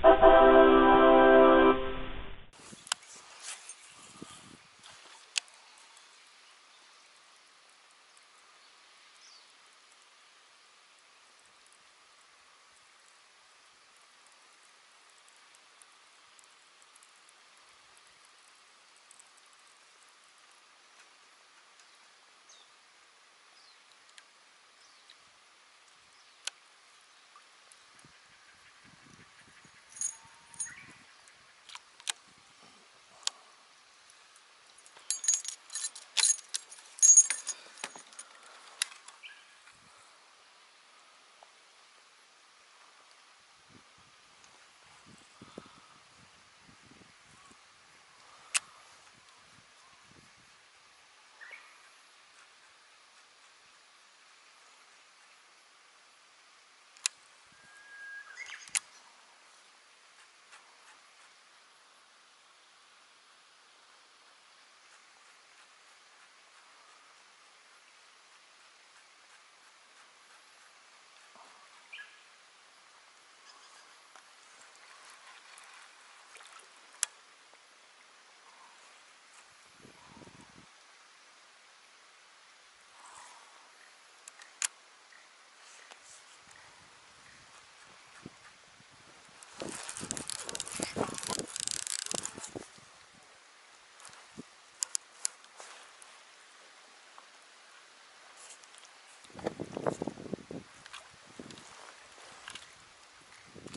Thank you.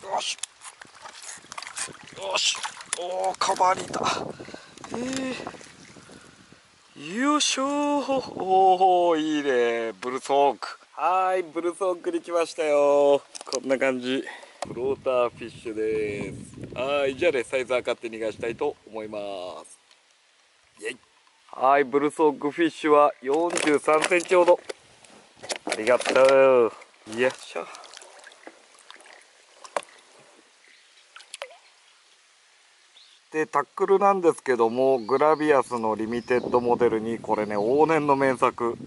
よし。よし。おおカバーにいた。えー、よいしょおおいいね。ブルソーク。はいブルソークに来ましたよ。こんな感じ。フローターフィッシュです。はいじゃあねサイズ測って逃がしたいと思います。イェイ。はいブルソークフィッシュは43センチほど。ありがとう。よっしゃでタックルなんですけどもグラビアスのリミテッドモデルにこれね往年の名作。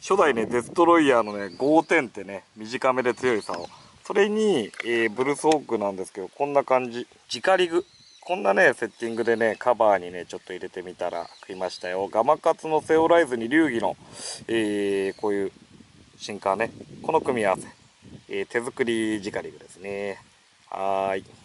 初代ねデストロイヤーのね5.0ってね短めで強い竿。それに、えー、ブルースホークなんですけどこんな感じ。直リグこんなねセッティングでねカバーにねちょっと入れてみたら食いましたよ。ガマカツのセオライズに流儀の、えー、こういうシンカーね。この組み合わせ、えー、手作り直リグですね。はい。